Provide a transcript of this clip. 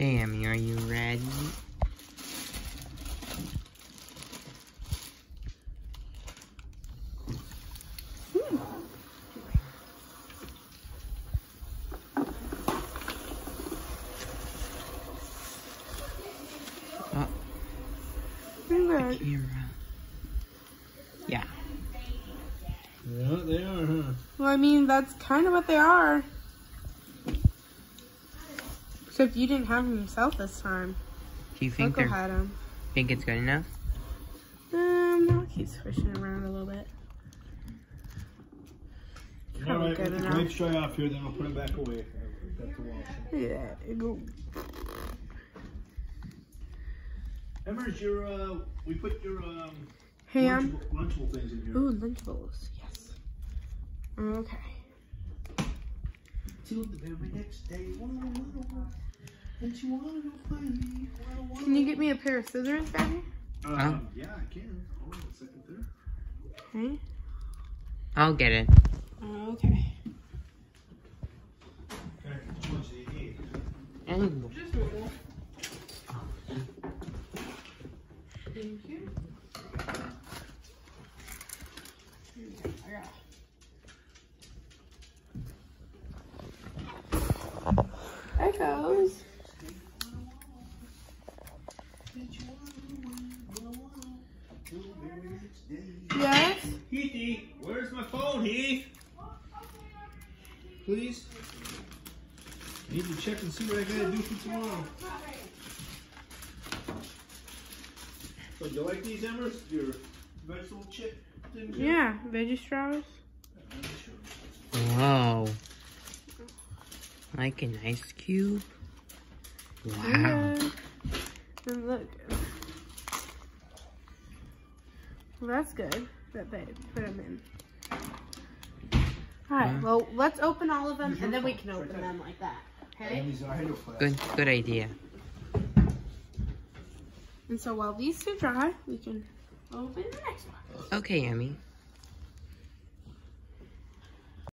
Hey, Emmy, are you ready? Oh, Okay. camera. Yeah. Yeah, they are, huh? Well, I mean, that's kind of what they are. Except you didn't have them yourself this time. Do you think Coco they're had them. think it's good enough? Um, now keep swishing around a little bit. All right, good let the enough. dry off here, then I'll put them back away. I've got wash. Yeah, it go. Ember's your, uh, we put your, um, Ham. Lunchable, lunchable things in here. Ooh, Lunchables. Yes. Okay. Till the very next day, wah, Can you get me a pair of scissors, Daddy? Um, yeah, I can. Hold on a second there. Okay. I'll get it. Okay. Okay, which ones do you need? And Just one. Thank you. I got it. Echoes. Yes. Heathy, where's my phone, Heath? Please? I Need to check and see what I gotta do for tomorrow. So, you like these embers? Your vegetable chip things? Yeah, veggie straws. whoa. Like an ice cube? Wow. Yeah. And look. Well, that's good that they put them in. All right. Yeah. Well, let's open all of them, and then we can open them like that. Okay. And these are hydro flasks. Good good idea. And so while these two dry, we can open the next one. Okay, Emmy.